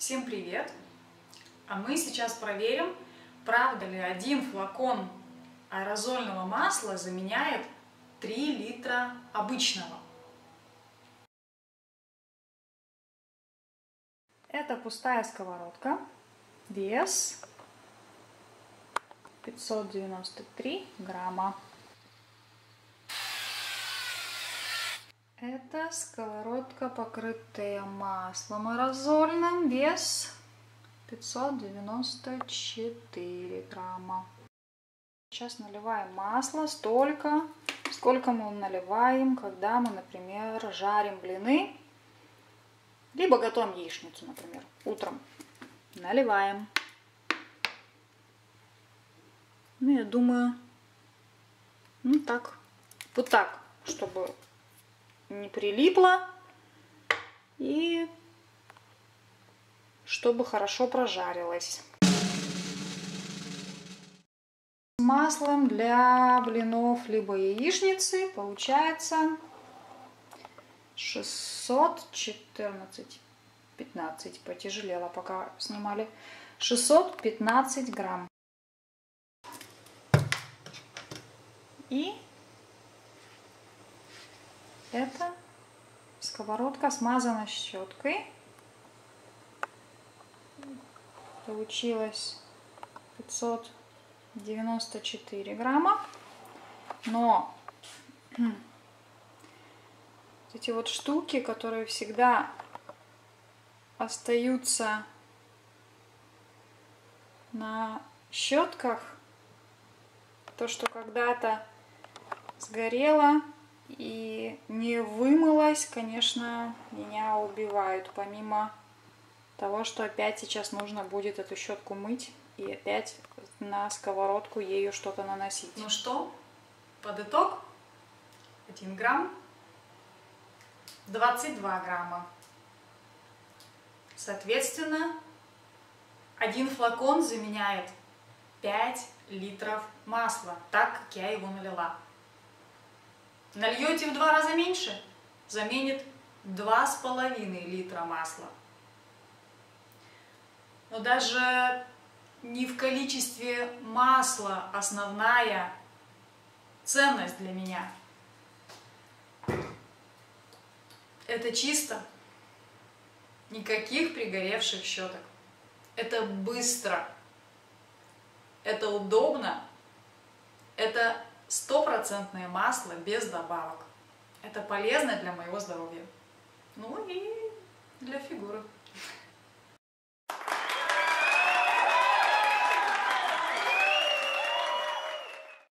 Всем привет! А мы сейчас проверим, правда ли один флакон аэрозольного масла заменяет 3 литра обычного. Это пустая сковородка, вес 593 грамма. Это сковородка, покрытая маслом аэрозольным, вес 594 грамма. Сейчас наливаем масло столько, сколько мы наливаем, когда мы, например, жарим блины, либо готовим яичницу, например, утром. Наливаем. Ну, я думаю, ну так, вот так, чтобы не прилипло и чтобы хорошо прожарилось. Маслом для блинов либо яичницы получается 614 15 потяжелело пока снимали. 615 грамм. И это сковородка смазана щеткой. Получилось 594 грамма. Но эти вот штуки, которые всегда остаются на щетках, то, что когда-то сгорело, и не вымылась, конечно, меня убивают. Помимо того, что опять сейчас нужно будет эту щетку мыть и опять на сковородку ею что-то наносить. Ну что, под итог 1 грамм, 22 грамма. Соответственно, один флакон заменяет 5 литров масла, так как я его налила. Нальете в два раза меньше, заменит два с половиной литра масла. Но даже не в количестве масла основная ценность для меня. Это чисто. Никаких пригоревших щеток. Это быстро. Это удобно. Это стопроцентное масло без добавок. Это полезно для моего здоровья. Ну и для фигуры.